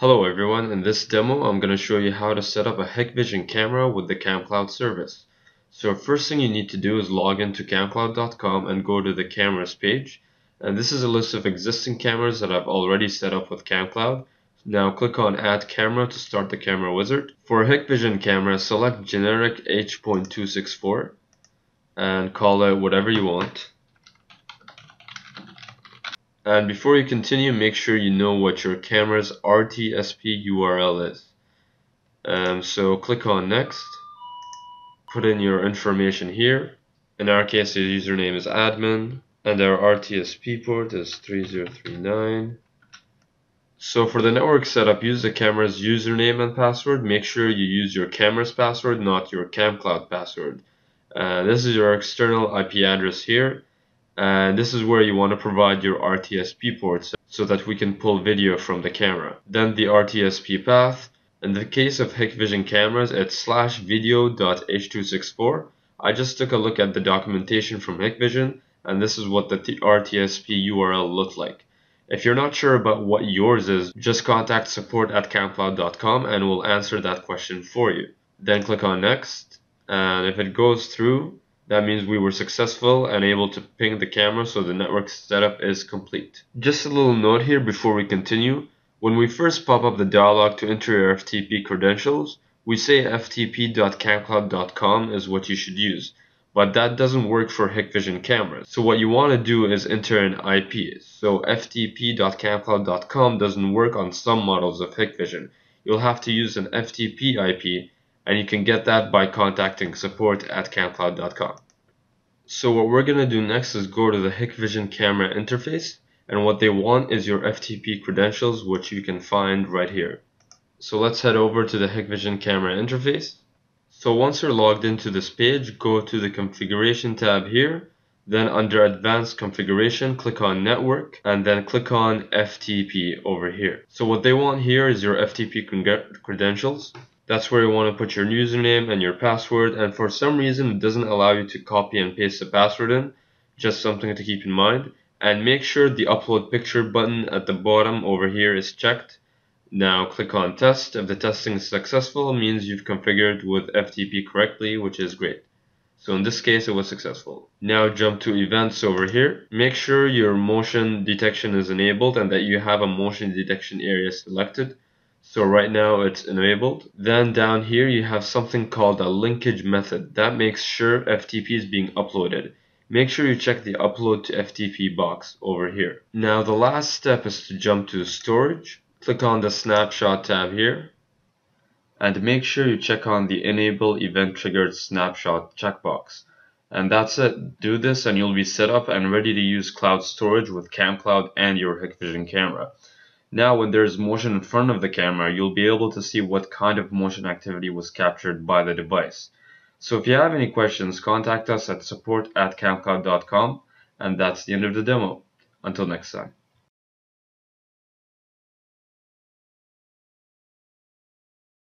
Hello everyone, in this demo I'm going to show you how to set up a Hikvision camera with the CamCloud service. So first thing you need to do is log into camcloud.com and go to the cameras page. And this is a list of existing cameras that I've already set up with CamCloud. Now click on add camera to start the camera wizard. For a Hikvision camera, select generic H.264 and call it whatever you want. And before you continue, make sure you know what your camera's RTSP URL is. Um, so click on next, put in your information here. In our case, the username is admin, and our RTSP port is 3039. So for the network setup, use the camera's username and password. Make sure you use your camera's password, not your CamCloud password. Uh, this is your external IP address here and this is where you want to provide your RTSP ports so that we can pull video from the camera. Then the RTSP path. In the case of Hikvision cameras, it's slash video.h264. I just took a look at the documentation from Hikvision, and this is what the RTSP URL looked like. If you're not sure about what yours is, just contact support at camcloud.com and we'll answer that question for you. Then click on next, and if it goes through, that means we were successful and able to ping the camera so the network setup is complete. Just a little note here before we continue. When we first pop up the dialog to enter your FTP credentials, we say ftp.camcloud.com is what you should use. But that doesn't work for Hikvision cameras. So what you want to do is enter an IP. So ftp.camcloud.com doesn't work on some models of Hikvision. You'll have to use an FTP IP and you can get that by contacting support at camcloud.com. So what we're going to do next is go to the Hikvision camera interface and what they want is your FTP credentials which you can find right here. So let's head over to the Hikvision camera interface. So once you're logged into this page, go to the configuration tab here then under advanced configuration click on network and then click on FTP over here. So what they want here is your FTP credentials that's where you want to put your username and your password and for some reason it doesn't allow you to copy and paste the password in. Just something to keep in mind. And make sure the upload picture button at the bottom over here is checked. Now click on test. If the testing is successful, means you've configured with FTP correctly, which is great. So in this case, it was successful. Now jump to events over here. Make sure your motion detection is enabled and that you have a motion detection area selected. So right now it's enabled. Then down here you have something called a linkage method. That makes sure FTP is being uploaded. Make sure you check the upload to FTP box over here. Now the last step is to jump to storage. Click on the snapshot tab here. And make sure you check on the enable event triggered snapshot checkbox. And that's it. Do this and you'll be set up and ready to use cloud storage with CamCloud and your Hikvision camera. Now when there's motion in front of the camera, you'll be able to see what kind of motion activity was captured by the device. So if you have any questions, contact us at support at camcloud.com and that's the end of the demo. Until next time.